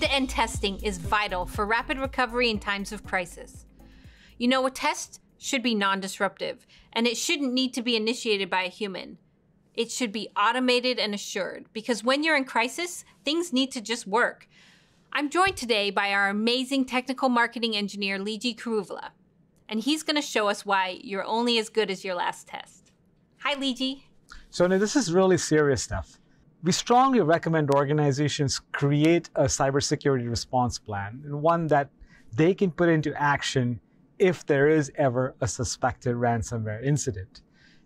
end to end testing is vital for rapid recovery in times of crisis. You know, a test should be non disruptive, and it shouldn't need to be initiated by a human. It should be automated and assured, because when you're in crisis, things need to just work. I'm joined today by our amazing technical marketing engineer, Liji Karuvla, and he's going to show us why you're only as good as your last test. Hi, Liji. So, now this is really serious stuff. We strongly recommend organizations create a cybersecurity response plan, one that they can put into action if there is ever a suspected ransomware incident.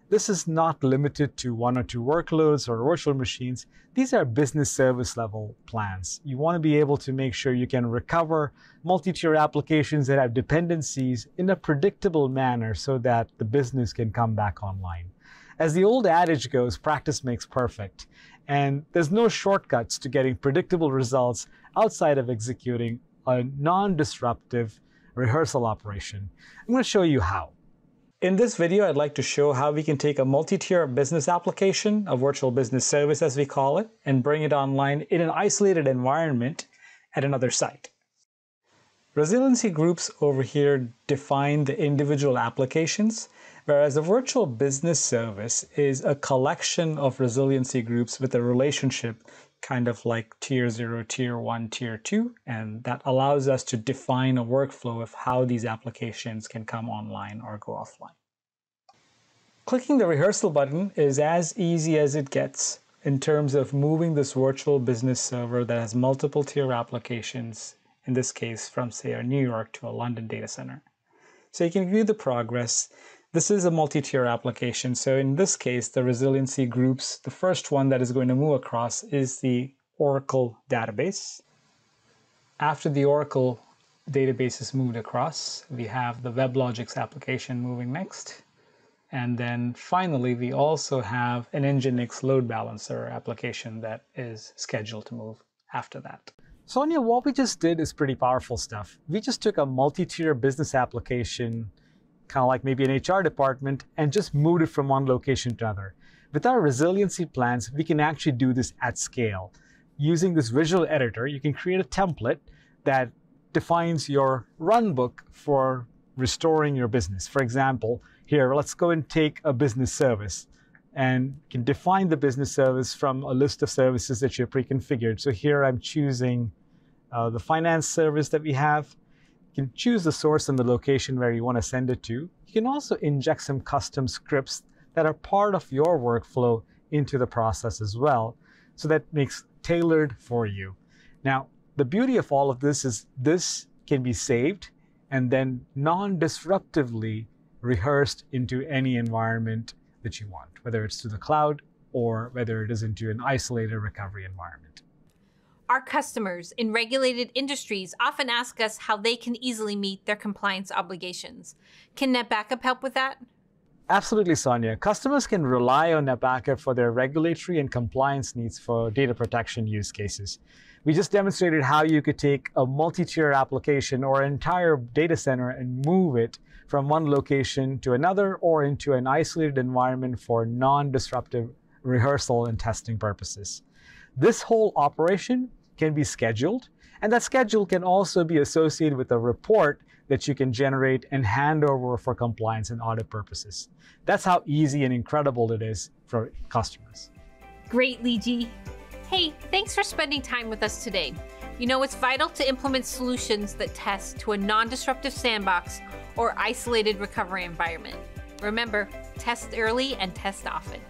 This is not limited to one or two workloads or virtual machines. These are business service level plans. You want to be able to make sure you can recover multi-tier applications that have dependencies in a predictable manner so that the business can come back online. As the old adage goes, practice makes perfect. And there's no shortcuts to getting predictable results outside of executing a non-disruptive rehearsal operation. I'm going to show you how. In this video, I'd like to show how we can take a multi-tier business application, a virtual business service as we call it, and bring it online in an isolated environment at another site. Resiliency groups over here define the individual applications, whereas a virtual business service is a collection of resiliency groups with a relationship kind of like tier 0, tier 1, tier 2, and that allows us to define a workflow of how these applications can come online or go offline. Clicking the rehearsal button is as easy as it gets in terms of moving this virtual business server that has multiple tier applications, in this case from say a New York to a London data center. So you can view the progress this is a multi-tier application. So in this case, the resiliency groups, the first one that is going to move across is the Oracle database. After the Oracle database is moved across, we have the WebLogics application moving next. And then finally, we also have an Nginx load balancer application that is scheduled to move after that. Sonia, what we just did is pretty powerful stuff. We just took a multi-tier business application kind of like maybe an HR department, and just moved it from one location to another. With our resiliency plans, we can actually do this at scale. Using this visual editor, you can create a template that defines your runbook for restoring your business. For example, here, let's go and take a business service and can define the business service from a list of services that you're pre-configured. So here I'm choosing uh, the finance service that we have. You can choose the source and the location where you want to send it to. You can also inject some custom scripts that are part of your workflow into the process as well. So that makes tailored for you. Now, the beauty of all of this is this can be saved and then non-disruptively rehearsed into any environment that you want, whether it's to the cloud or whether it is into an isolated recovery environment. Our customers in regulated industries often ask us how they can easily meet their compliance obligations. Can NetBackup help with that? Absolutely, Sonia. Customers can rely on NetBackup for their regulatory and compliance needs for data protection use cases. We just demonstrated how you could take a multi-tier application or an entire data center and move it from one location to another or into an isolated environment for non-disruptive rehearsal and testing purposes. This whole operation can be scheduled, and that schedule can also be associated with a report that you can generate and hand over for compliance and audit purposes. That's how easy and incredible it is for customers. Great, Liji. Hey, thanks for spending time with us today. You know, it's vital to implement solutions that test to a non disruptive sandbox or isolated recovery environment. Remember, test early and test often.